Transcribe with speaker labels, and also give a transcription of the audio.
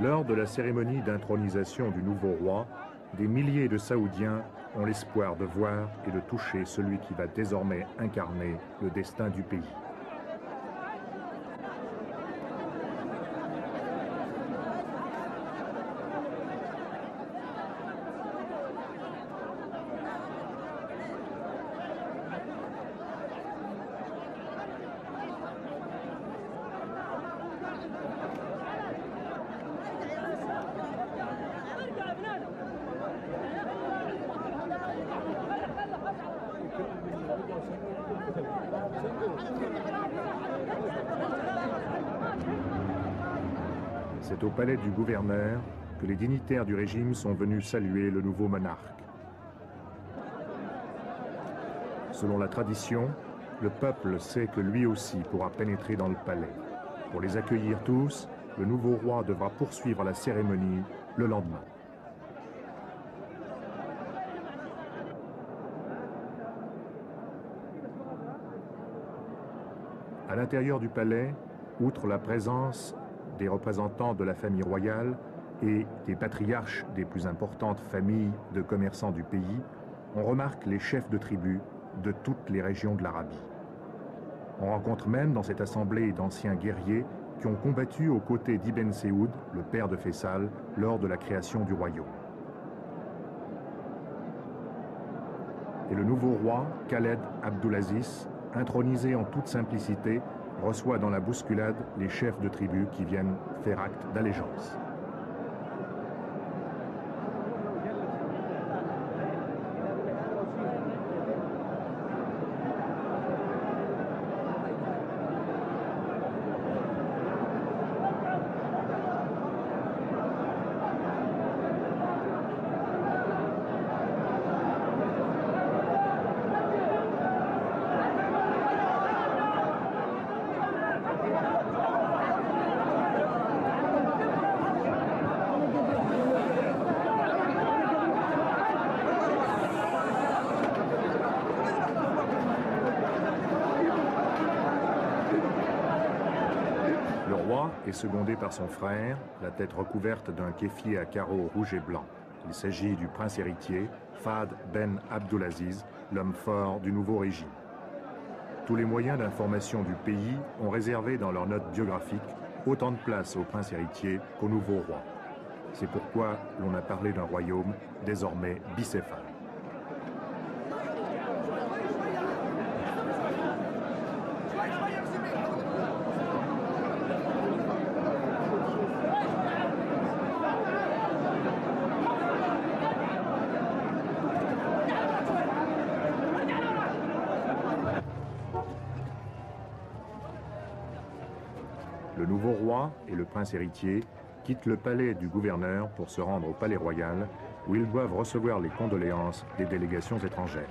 Speaker 1: Lors de la cérémonie d'intronisation du nouveau roi, des milliers de Saoudiens ont l'espoir de voir et de toucher celui qui va désormais incarner le destin du pays. C'est au palais du gouverneur que les dignitaires du régime sont venus saluer le nouveau monarque. Selon la tradition, le peuple sait que lui aussi pourra pénétrer dans le palais. Pour les accueillir tous, le nouveau roi devra poursuivre la cérémonie le lendemain. À l'intérieur du palais, outre la présence des représentants de la famille royale et des patriarches des plus importantes familles de commerçants du pays, on remarque les chefs de tribus de toutes les régions de l'Arabie. On rencontre même dans cette assemblée d'anciens guerriers qui ont combattu aux côtés d'Ibn Saoud, le père de Faisal, lors de la création du royaume. Et le nouveau roi, Khaled Abdulaziz, intronisé en toute simplicité, reçoit dans la bousculade les chefs de tribus qui viennent faire acte d'allégeance. Le roi est secondé par son frère, la tête recouverte d'un kéfier à carreaux rouge et blanc. Il s'agit du prince héritier, Fad Ben Abdulaziz, l'homme fort du nouveau régime. Tous les moyens d'information du pays ont réservé dans leurs notes biographiques autant de place au prince héritier qu'au nouveau roi. C'est pourquoi l'on a parlé d'un royaume désormais bicéphale. Le nouveau roi et le prince héritier quittent le palais du gouverneur pour se rendre au palais royal où ils doivent recevoir les condoléances des délégations étrangères.